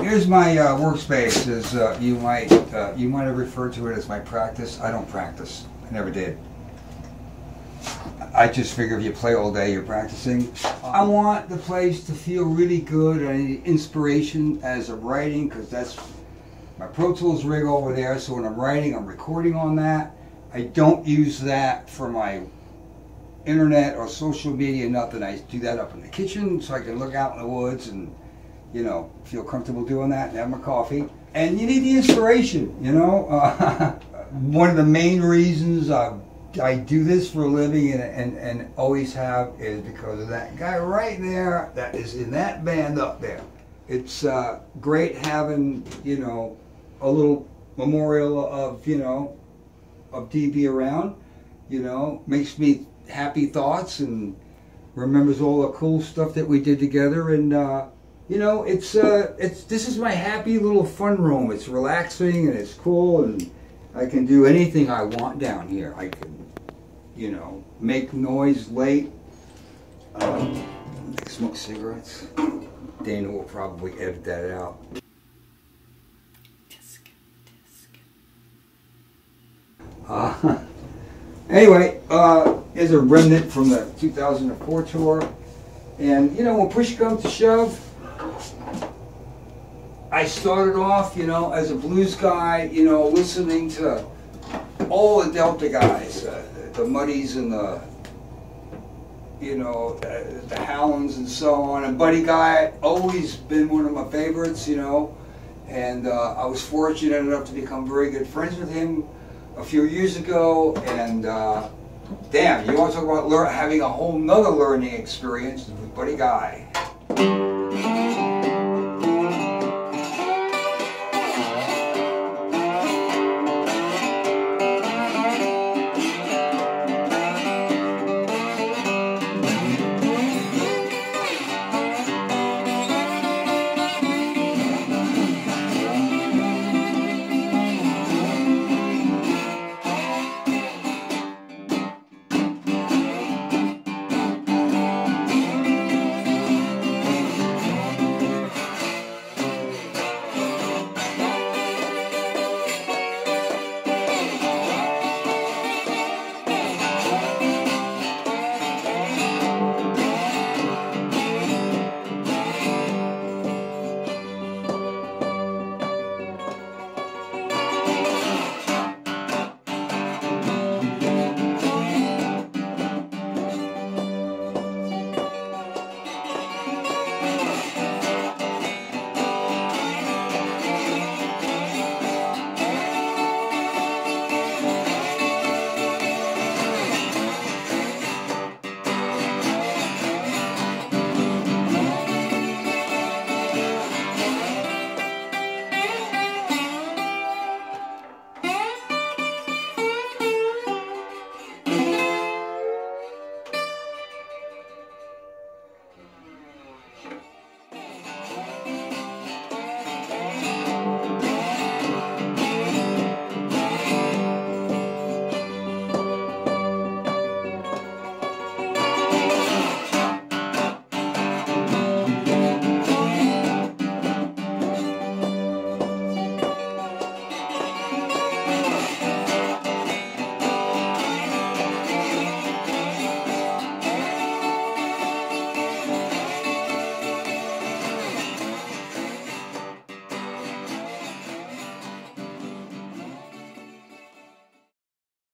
here's my uh, workspace. As uh, you might uh, you might have referred to it as my practice. I don't practice. I never did. I just figure if you play all day, you're practicing. I want the place to feel really good. I need inspiration as I'm writing because that's my Pro Tools rig over there. So when I'm writing, I'm recording on that. I don't use that for my internet or social media, nothing. I do that up in the kitchen so I can look out in the woods and, you know, feel comfortable doing that and have my coffee. And you need the inspiration, you know. Uh, one of the main reasons I, I do this for a living and, and, and always have is because of that guy right there that is in that band up there. It's uh, great having, you know, a little memorial of, you know, of DB around, you know, makes me happy thoughts and remembers all the cool stuff that we did together and uh, you know it's uh, it's this is my happy little fun room. It's relaxing and it's cool and I can do anything I want down here. I can you know make noise late um, smoke cigarettes. Dayna will probably edit that out. Uh, anyway uh, is a remnant from the 2004 tour. And, you know, when push comes to shove, I started off, you know, as a blues guy, you know, listening to all the Delta guys, uh, the Muddies and the, you know, the, the Howlins and so on. And Buddy Guy, always been one of my favorites, you know. And uh, I was fortunate enough to become very good friends with him a few years ago. And, uh, damn, you want to talk about having a whole nother learning experience with Buddy Guy.